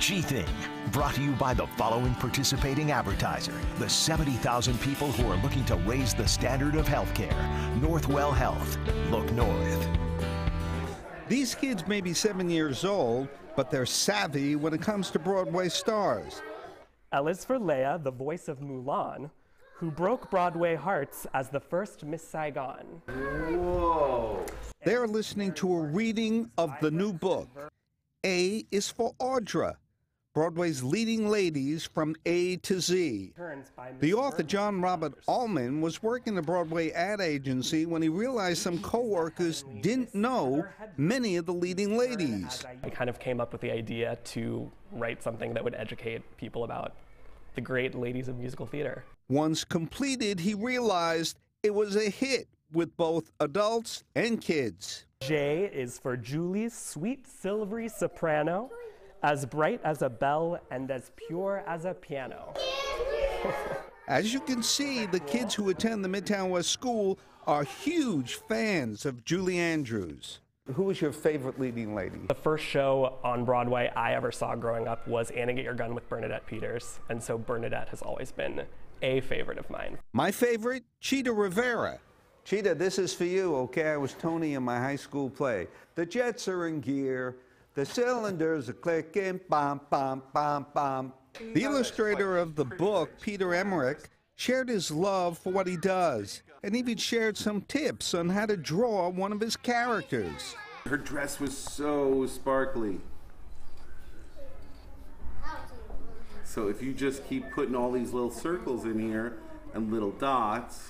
G Thing, brought to you by the following participating advertiser the 70,000 people who are looking to raise the standard of healthcare. Northwell Health. Look north. These kids may be seven years old, but they're savvy when it comes to Broadway stars. L is for Lea, the voice of Mulan, who broke Broadway hearts as the first Miss Saigon. Whoa. They're listening to a reading of the new book. A is for Audra, Broadway's leading ladies from A to Z. The author, John Robert Allman, was working the Broadway ad agency when he realized some coworkers didn't know many of the leading ladies. I kind of came up with the idea to write something that would educate people about the great ladies of musical theater. Once completed, he realized it was a hit with both adults and kids. J is for Julie's sweet silvery soprano as bright as a bell and as pure as a piano. as you can see, the kids who attend the Midtown West School are huge fans of Julie Andrews. Who was your favorite leading lady? The first show on Broadway I ever saw growing up was Annie Get Your Gun with Bernadette Peters, and so Bernadette has always been a favorite of mine. My favorite, Chita Rivera. Chita, this is for you, okay? I was Tony in my high school play. The jets are in gear. The cylinders are clicking, bam, bam, bam, bam. The illustrator of the book, Peter Emmerich, shared his love for what he does and even shared some tips on how to draw one of his characters. Her dress was so sparkly. So if you just keep putting all these little circles in here and little dots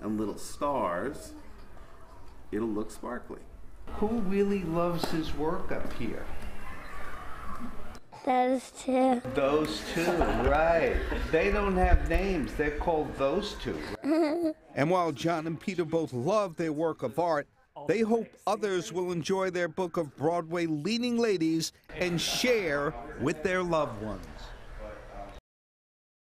and little stars, it'll look sparkly. Who really loves his work up here? Those two. Those two, right. They don't have names. They're called those two. and while John and Peter both love their work of art, they hope others will enjoy their book of Broadway leading ladies and share with their loved ones.